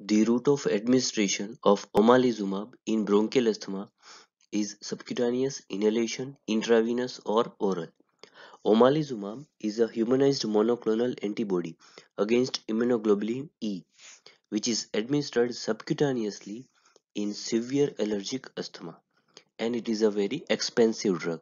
The route of administration of omalizumab in bronchial asthma is subcutaneous inhalation, intravenous or oral. Omalizumab is a humanized monoclonal antibody against immunoglobulin E, which is administered subcutaneously in severe allergic asthma and it is a very expensive drug.